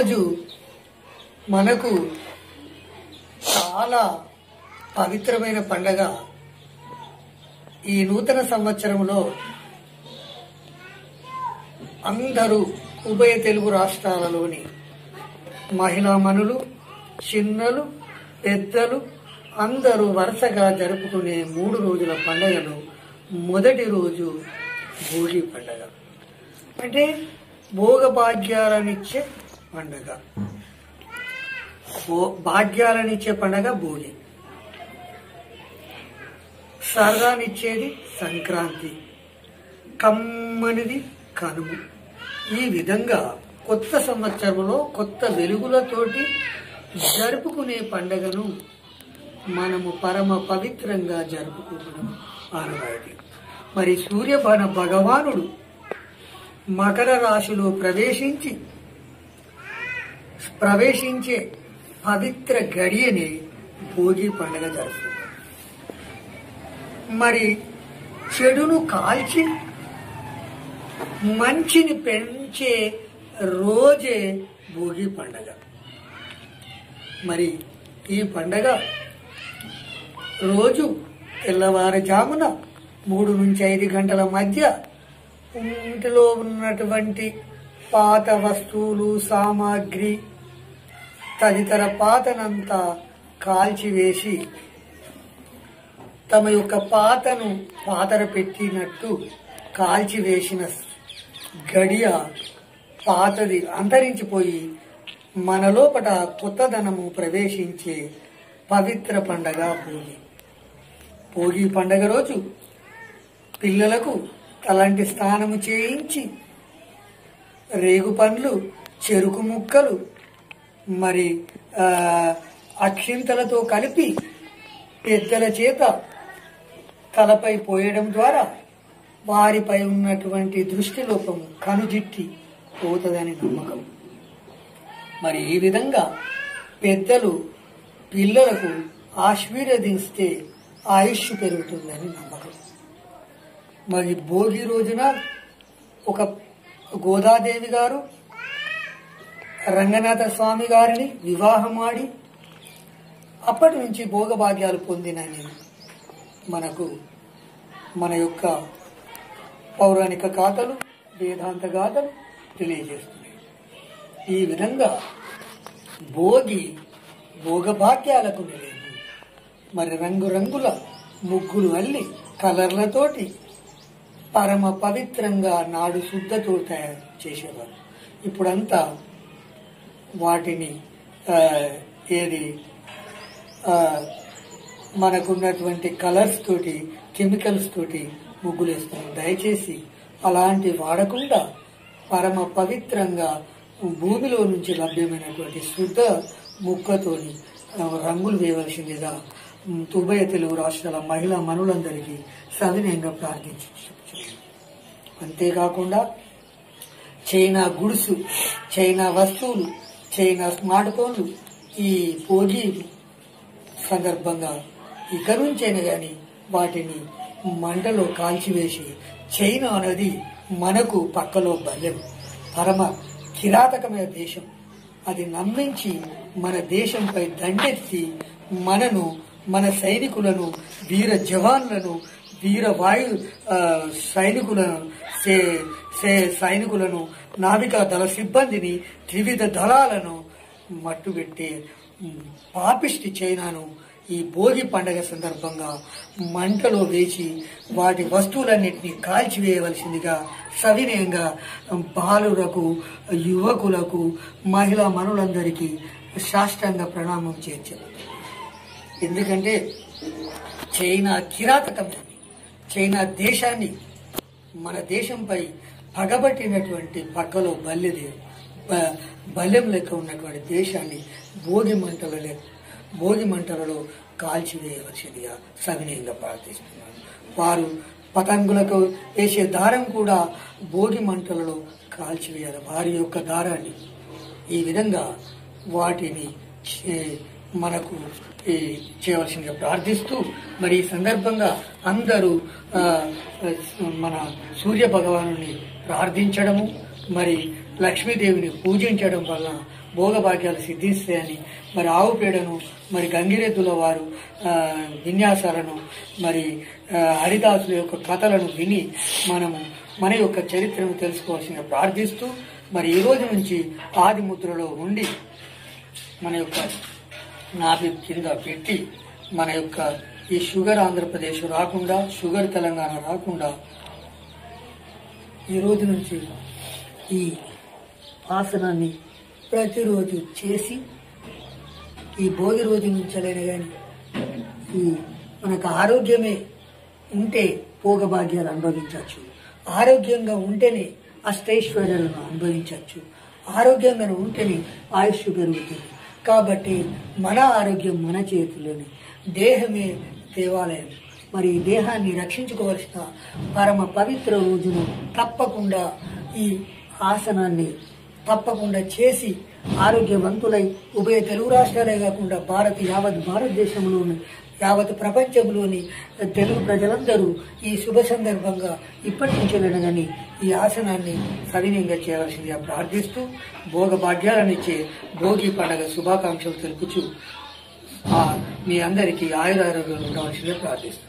ఈరోజు మనకు చాలా పవిత్రమైన పండగ. ఈ నూతన సంవత్సరంలో అందరూ ఉభయ తెలుగు రాష్ట్రాలలోని మహిళా మనులు చిన్నలు పెద్దలు అందరూ వరుసగా జరుపుకునే మూడు రోజుల పండగలు మొదటి రోజు భోగి పండగ. అంటే భోగ భాగ్యాలనిచ్చే పండగ. భో- భాగ్యాలనిచ్చే పండగ భోగి. సరదానిచ్చేది సంక్రాంతి. కమ్మనిది కనుము. ఈ విధంగా కొత్త సంవత్సరంలో కొత్త వెలుగులతోటి జరుపుకునే పండగను మనము పరమ పవిత్రంగా జరుపుకుంటున్నాం ఆనవాయితీ. మరి సూర్యభన భగవానుడు మకర రాశిలో ప్రవేశించి ప్రవేశించే పవిత్ర గడియని భోగి పండగ జరుపుకుంటాం మరి చెడును కాల్చి మంచిని పెంచే రోజే భోగి పండగ. మరి ఈ పండగ రోజు తెల్లవారుజామున మూడు నుంచి ఐదు గంటల మధ్య ఇంటిలో ఉన్నటువంటి పాత వస్తువులు సామాగ్రి తదితర పాతనంతా కాల్చివేసి తమ యొక్క పాతను పాతర పెట్టినట్టు కాల్చివేసిన గడియ పాతది అంతరించిపోయి మన లోపట కొత్తదనము ప్రవేశించే పవిత్ర పండగ భోగి భోగి పండగ రోజు పిల్లలకు తలంటి స్నానము చేయించి రేగు పండ్లు చెరుకు ముక్కలు మరి అక్షింతలతో కలిపి పెద్దల చేత తలపై పోయడం ద్వారా వారిపై ఉన్నటువంటి దృష్టి లోపము కనుజిట్టి పోతుందని నమ్మకం. మరి ఈ విధంగా పెద్దలు పిల్లలకు ఆశీర్వదిస్తే ఆయుష్ పెరుగుతుందని నమ్మకం. మరి భోగి రోజున ఒక గోదాదేవి గారు రంగనాథ స్వామి గారిని వివాహమాడి అప్పటి నుంచి భోగభాగ్యాలు పొందినని మనకు మన యొక్క పౌరాణిక గాథలు వేదాంత గాథలు తెలియజేస్తున్నాయి. ఈ విధంగా భోగి భోగభాగ్యాలకు నిలేదు మరి రంగురంగుల ముగ్గులు అల్లి కలర్లతోటి పరమ పవిత్రంగా నాడు శుద్ధతో తయారు చేసేవారు. ఇప్పుడంతా వాటిని ఏది మనకున్నటువంటి కలర్స్ తోటి కెమికల్స్ తోటి ముగ్గులు దయచేసి అలాంటి వాడకుండా పరమ పవిత్రంగా భూమిలో నుంచి లభ్యమైనటువంటి శుద్ధ ముక్కతోని రంగులు వేయవలసిందిగా ఉమ్, ఉభయ తెలుగు రాష్ట్రాల మహిళా మనులందరికీ సవినయంగా ప్రార్థించి అంతేకాకుండా చైనా గుడుసు చైనా వస్తువులు చైనా స్మార్ట్ ఫోన్లు ఈ ఫోర్జీ సందర్భంగా ఇక నుంచైనా గాని వాటిని మంటలో కాల్చివేసి చైనా అనేది మనకు పక్కలో బల్యం పరమ కిరాతకమైన దేశం. అది నమ్మించి మన దేశంపై దండెత్తి మనను మన సైనికులను వీర జవాన్లను వీర వాయు సైనికులను సే- సే- సైనికులను నావికా దళ సిబ్బందిని త్రివిధ దళాలను మట్టుబెట్టి పాపిష్టి చైనాను ఈ భోగి పండగ సందర్భంగా మంటలో వేసి వాటి వస్తువులన్నింటినీ కాల్చివేయవలసిందిగా సవినయంగా బాలులకు యువకులకు మహిళా మనులందరికీ శాస్త్రంగా ప్రణామం చేర్చారు ఎందుకంటే చైనా కిరాతకం చైనా దేశాన్ని మన దేశంపై పగబట్టినటువంటి పక్కలో బల్లెది బ- బల్లెం లెక్క ఉన్నటువంటి దేశాన్ని భోగి మంటల భోగి మంటలలో కాల్చివేయవలసిందిగా సవినయంగా ప్రార్థిస్తున్నాను. వారు పతంగులకు వేసే దారం కూడా భోగి మంటలలో కాల్చివేయాలి. వారి యొక్క దారాన్ని. ఈ విధంగా వాటిని మనకు ఈ చేయవలసిందిగా ప్రార్థిస్తూ మరి ఈ సందర్భంగా అందరూ మన సూర్య భగవాను ప్రార్థించడము మరి లక్ష్మీదేవిని పూజించడం వల్ల భోగభాగ్యాలు సిద్ధిస్తాయని మరి ఆవు పేడను మరి గంగిరెద్దుల వారు విన్యాసాలను మరి హరిదాసుల యొక్క కథలను విని మనము మన యొక్క చరిత్రను తెలుసుకోవాల్సిన ప్రార్థిస్తూ మరి ఈ రోజు నుంచి ఆది ముద్రలో ఉండి మన యొక్క నాభి కింద పెట్టి మన యొక్క ఈ షుగర్ ఆంధ్రప్రదేశ్ రాకుండా షుగర్ తెలంగాణ రాకుండా ఈ రోజు నుంచి ఈ ఆసనాన్ని ప్రతిరోజు చేసి ఈ భోగి రోజు నుంచలేనే కానీ ఈ మనకు ఆరోగ్యమే ఉంటే భోగభాగ్యాలు అనుభవించవచ్చు. ఆరోగ్యంగా ఉంటేనే అష్టైశ్వర్యాలను అనుభవించవచ్చు. ఆరోగ్యంగా ఉంటేనే ఆయుష్ పెరుగుతుంది. కాబట్టి మన ఆరోగ్యం మన చేతిలోనే దేహమే దేవాలయం. మరి దేహాన్ని రక్షించుకోవాల్సిన పరమ పవిత్ర రోజును తప్పకుండా ఈ ఆసనాన్ని తప్పకుండా చేసి ఆరోగ్యవంతులై ఉభయ తెలుగు రాష్ట్రాలే కాకుండా భారత యావత్ భారతదేశంలోని యావత్ ప్రపంచంలోని తెలుగు ప్రజలందరూ ఈ శుభ సందర్భంగా ఇప్పటి నుంచి ఈ ఆసనాన్ని సవినీయంగా చేయవలసిందిగా ప్రార్థిస్తూ భోగ భాగ్యాలనిచ్చే భోగి పండగ శుభాకాంక్షలు తెలుపుచు ఆ, మీ అందరికీ ఆయురారోగ్యాలు ఉండవలసిందిగా ప్రార్థిస్తున్నాను